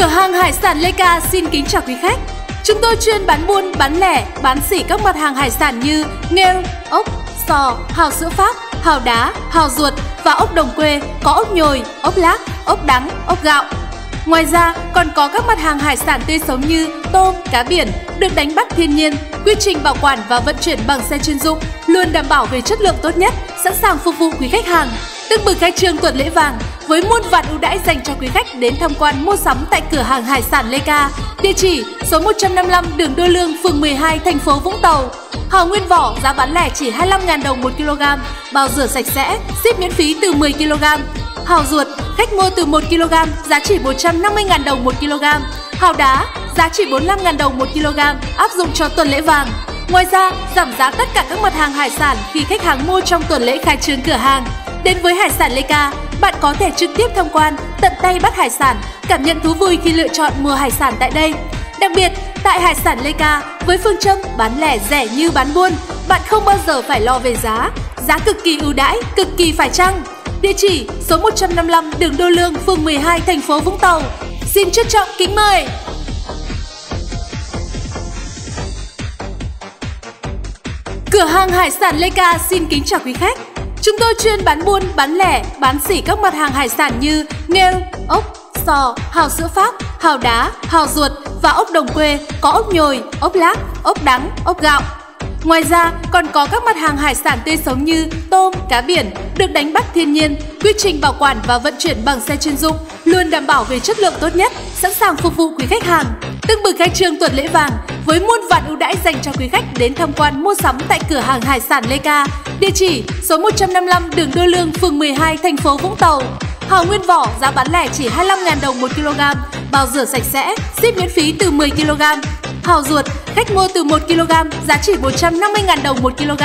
Cửa hàng hải sản Lê Ca xin kính chào quý khách. Chúng tôi chuyên bán buôn, bán lẻ, bán xỉ các mặt hàng hải sản như nghêu, ốc, sò, hào sữa Pháp, hào đá, hào ruột và ốc đồng quê có ốc nhồi, ốc lác, ốc đắng, ốc gạo. Ngoài ra còn có các mặt hàng hải sản tươi sống như tôm, cá biển được đánh bắt thiên nhiên, quy trình bảo quản và vận chuyển bằng xe chuyên dụng luôn đảm bảo về chất lượng tốt nhất, sẵn sàng phục vụ quý khách hàng. Tưng bừng khai trương tuần lễ vàng với muôn vạn ưu đãi dành cho quý khách đến tham quan mua sắm tại cửa hàng hải sản Lê Ca. Địa chỉ số 155 đường Đô Lương, phường 12, thành phố Vũng Tàu. Hào nguyên vỏ giá bán lẻ chỉ 25.000 đồng 1 kg, bao rửa sạch sẽ, ship miễn phí từ 10 kg. Hào ruột, khách mua từ 1 kg, giá chỉ 150.000 đồng 1 kg. Hào đá, giá chỉ 45.000 đồng 1 kg, áp dụng cho tuần lễ vàng. Ngoài ra, giảm giá tất cả các mặt hàng hải sản khi khách hàng mua trong tuần lễ khai trương cửa hàng. Đến với Hải sản Lê Ca, bạn có thể trực tiếp tham quan, tận tay bắt hải sản, cảm nhận thú vui khi lựa chọn mua hải sản tại đây. Đặc biệt, tại Hải sản Lê Ca với phương châm bán lẻ rẻ như bán buôn, bạn không bao giờ phải lo về giá. Giá cực kỳ ưu đãi, cực kỳ phải chăng. Địa chỉ số 155 đường Đô Lương, phường 12, thành phố Vũng Tàu. Xin trân trọng kính mời! Cửa hàng hải sản Lê Ca xin kính chào quý khách. Chúng tôi chuyên bán buôn, bán lẻ, bán xỉ các mặt hàng hải sản như nghêu, ốc, sò, hào sữa Pháp, hào đá, hào ruột và ốc đồng quê có ốc nhồi, ốc lác, ốc đắng, ốc gạo. Ngoài ra còn có các mặt hàng hải sản tươi sống như tôm, cá biển được đánh bắt thiên nhiên, quy trình bảo quản và vận chuyển bằng xe chuyên dụng luôn đảm bảo về chất lượng tốt nhất, sẵn sàng phục vụ quý khách hàng. Tưng bừng khai trương tuần lễ vàng với muôn vạn ưu đãi dành cho quý khách đến tham quan mua sắm tại cửa hàng hải sản Lê Ca, Địa chỉ số 155 đường Đô Lương, phường 12, thành phố Vũng Tàu. Hào nguyên vỏ giá bán lẻ chỉ 25.000 đồng 1 kg, bao rửa sạch sẽ, ship miễn phí từ 10 kg. Hào ruột, khách mua từ 1 kg, giá chỉ 150.000 đồng 1 kg.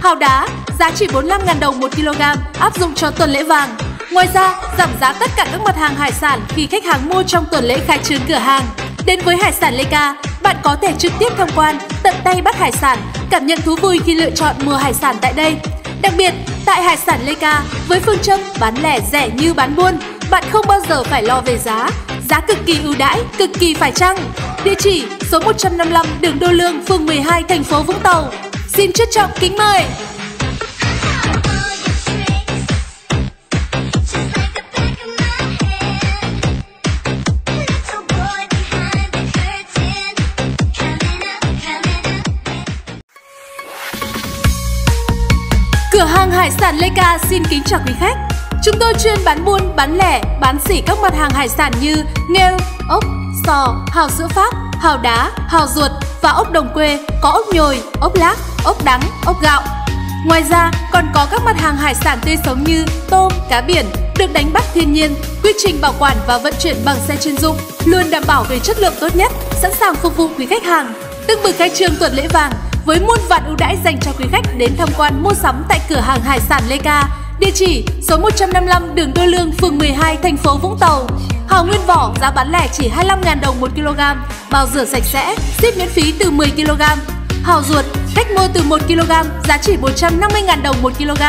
Hào đá, giá chỉ 45.000 đồng 1 kg, áp dụng cho tuần lễ vàng. Ngoài ra, giảm giá tất cả các mặt hàng hải sản khi khách hàng mua trong tuần lễ khai trương cửa hàng. Đến với Hải sản Leica, bạn có thể trực tiếp tham quan, tận tay bắt hải sản, cảm nhận thú vui khi lựa chọn mua hải sản tại đây. Đặc biệt, tại Hải sản Leica, với phương châm bán lẻ rẻ như bán buôn, bạn không bao giờ phải lo về giá. Giá cực kỳ ưu đãi, cực kỳ phải chăng. Địa chỉ số 155 đường Đô Lương, phường 12, thành phố Vũng Tàu. Xin trân trọng kính mời! Cửa hàng hải sản Lê Ca xin kính chào quý khách. Chúng tôi chuyên bán buôn, bán lẻ, bán sỉ các mặt hàng hải sản như nghêu, ốc, sò, hào sữa Pháp, hào đá, hào ruột và ốc đồng quê có ốc nhồi, ốc lác, ốc đắng, ốc gạo. Ngoài ra còn có các mặt hàng hải sản tươi sống như tôm, cá biển được đánh bắt thiên nhiên, quy trình bảo quản và vận chuyển bằng xe chuyên dụng luôn đảm bảo về chất lượng tốt nhất, sẵn sàng phục vụ quý khách hàng. Tưng bừng khai trương tuần lễ vàng với muôn vạn ưu đãi dành cho quý khách đến tham quan mua sắm tại cửa hàng hải sản Lê Ca, Địa chỉ số 155 đường Đô Lương, phường 12, thành phố Vũng Tàu. Hào nguyên vỏ giá bán lẻ chỉ 25.000 đồng 1 kg, bao rửa sạch sẽ, ship miễn phí từ 10 kg. Hào ruột, khách mua từ 1 kg, giá chỉ 150.000 đồng 1 kg.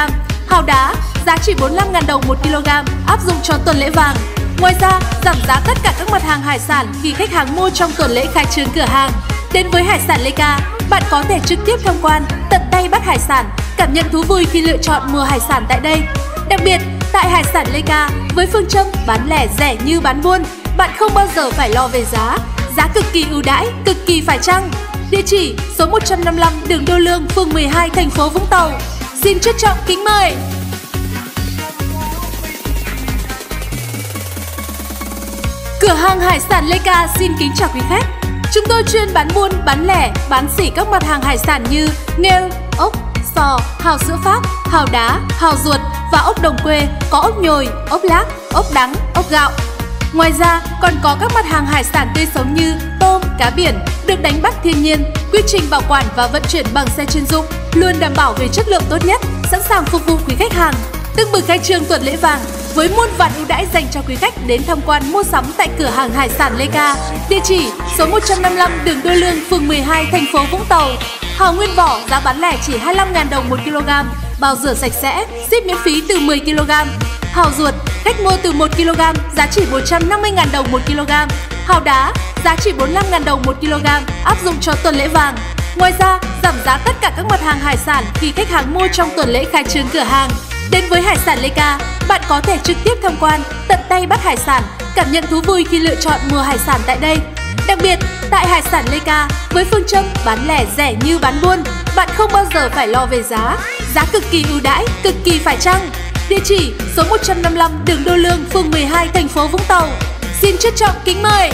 Hào đá, giá chỉ 45.000 đồng 1 kg, áp dụng cho tuần lễ vàng. Ngoài ra, giảm giá tất cả các mặt hàng hải sản khi khách hàng mua trong tuần lễ khai trương cửa hàng. Đến với Hải sản Leica, bạn có thể trực tiếp tham quan, tận tay bắt hải sản, cảm nhận thú vui khi lựa chọn mua hải sản tại đây. Đặc biệt, tại Hải sản Leica, với phương châm bán lẻ rẻ như bán buôn, bạn không bao giờ phải lo về giá. Giá cực kỳ ưu đãi, cực kỳ phải chăng. Địa chỉ số 155 đường Đô Lương, phường 12, thành phố Vũng Tàu. Xin trân trọng kính mời! Cửa hàng hải sản Leica xin kính chào quý khách. Chúng tôi chuyên bán buôn, bán lẻ, bán xỉ các mặt hàng hải sản như nghêu, ốc, sò, hào sữa Pháp, hào đá, hào ruột và ốc đồng quê có ốc nhồi, ốc lác, ốc đắng, ốc gạo. Ngoài ra còn có các mặt hàng hải sản tươi sống như tôm, cá biển được đánh bắt thiên nhiên, quy trình bảo quản và vận chuyển bằng xe chuyên dụng luôn đảm bảo về chất lượng tốt nhất, sẵn sàng phục vụ quý khách hàng. Tức bực khai trương tuần lễ vàng với muôn vạn ưu đãi dành cho quý khách đến tham quan mua sắm tại cửa hàng hải sản Leica. Địa chỉ số 155 đường Đô Lương, phường 12, thành phố Vũng Tàu. Hào nguyên vỏ giá bán lẻ chỉ 25.000 đồng 1 kg, bao rửa sạch sẽ, ship miễn phí từ 10 kg. Hào ruột, khách mua từ 1 kg, giá chỉ 150.000 đồng 1 kg. hào đá, giá chỉ 45.000 đồng 1 kg, áp dụng cho tuần lễ vàng. Ngoài ra, giảm giá tất cả các mặt hàng hải sản khi khách hàng mua trong tuần lễ khai trương cửa hàng. Đến với Hải sản Lê Ca, bạn có thể trực tiếp tham quan, tận tay bắt hải sản, cảm nhận thú vui khi lựa chọn mua hải sản tại đây. Đặc biệt, tại Hải sản Lê Ca, với phương châm bán lẻ rẻ như bán buôn, bạn không bao giờ phải lo về giá. Giá cực kỳ ưu đãi, cực kỳ phải chăng. Địa chỉ số 155 đường Đô Lương, phường 12, thành phố Vũng Tàu. Xin trân trọng kính mời!